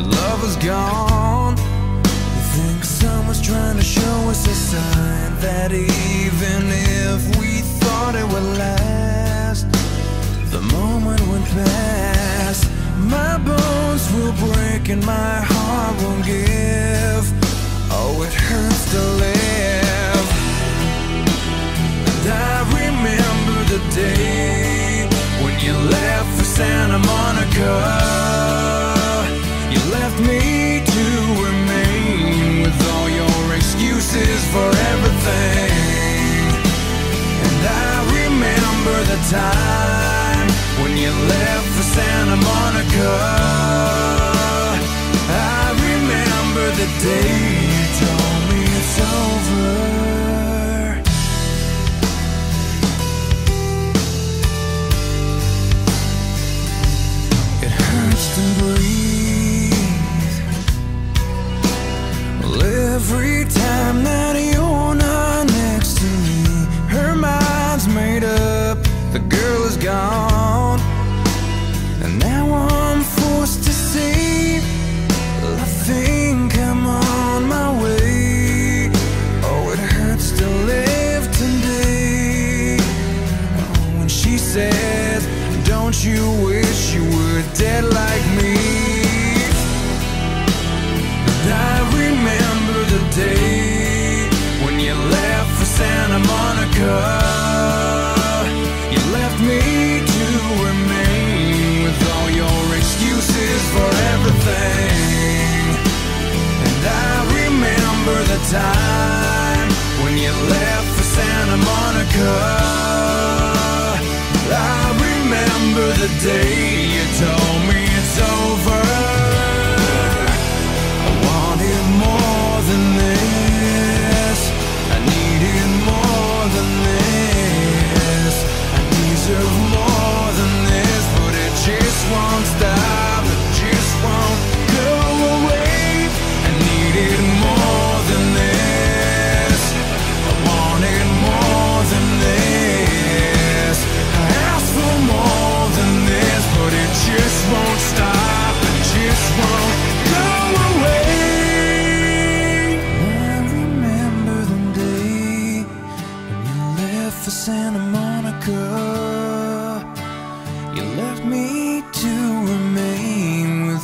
The love is gone. I think someone's trying to show us a sign That even if we thought it would last The moment would pass. My bones will break and my heart won't give. Oh, it hurts to live you left for Santa Monica. I remember the day Santa Monica. You left me to remain with all your excuses for everything. And I remember the time when you left for Santa Monica. I remember the day.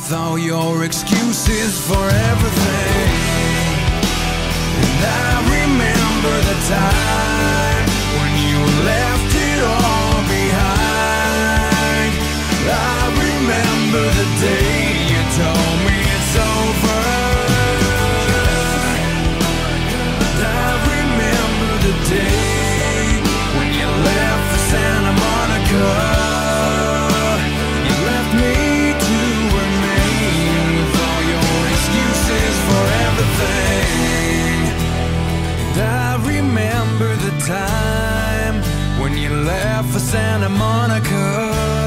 with all your excuses for everything. remember the time when you left for Santa Monica.